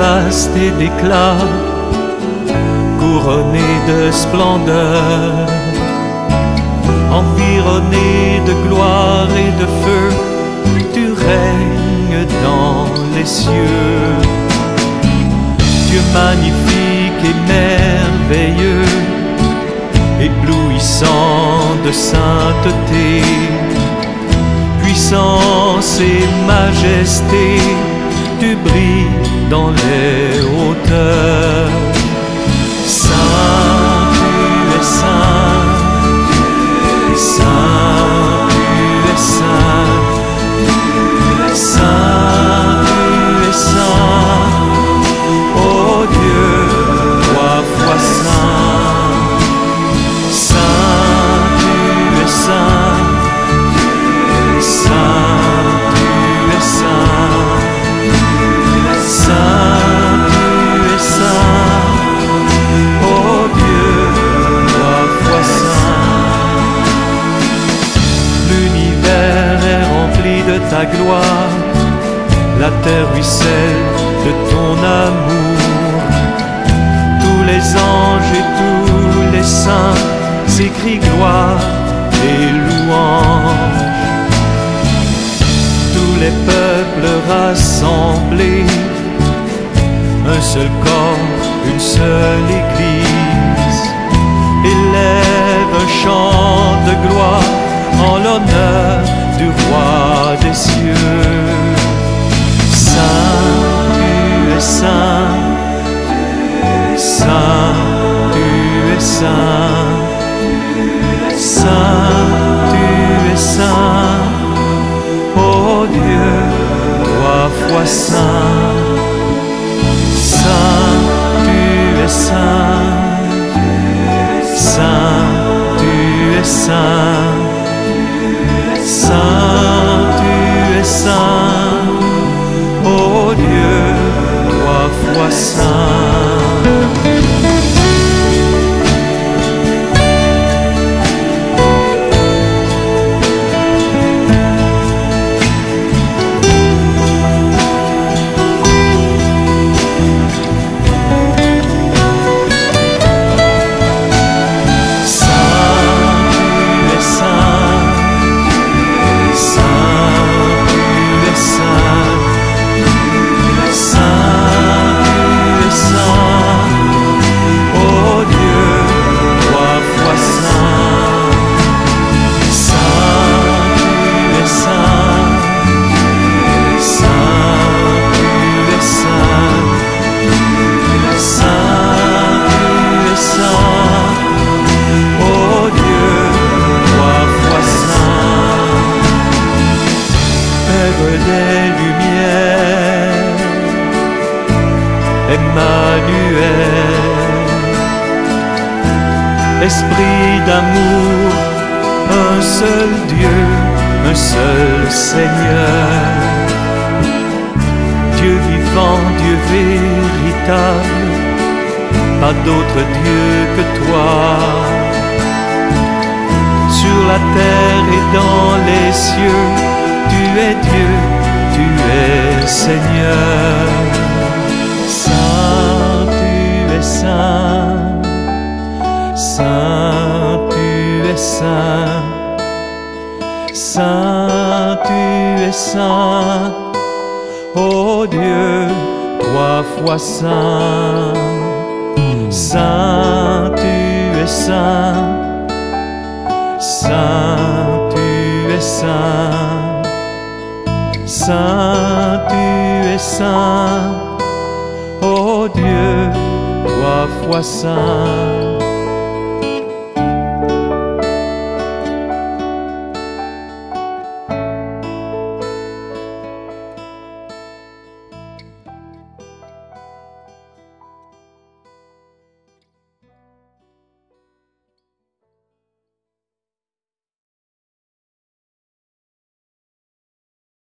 faste et d'éclat, couronné de splendeur, environné de gloire et de feu, tu règnes dans les cieux. Dieu magnifique et merveilleux, éblouissant de sainteté, puissance et majesté, tu brilles dans les hauteurs. La terre ruisselle de ton amour. Tous les anges et tous les saints s'écrient gloire et louange. Tous les peuples rassemblés un seul corps, une seule église, élève un chant de gloire en l'honneur du roi des cieux. Saint, saint, tu es saint, oh Dieu, trois fois saint. Saint, Emmanuel, Esprit d'amour, un seul Dieu, un seul Seigneur, Dieu vivant, Dieu véritable, pas d'autre Dieu que toi. Sur la terre et dans les cieux, tu es Dieu, tu es Seigneur. Saint, tu es saint, saint, tu es saint, oh Dieu, trois fois saint, saint, tu es saint. Saint, tu es saint, Saint, tu es saint, oh Dieu, trois fois saint.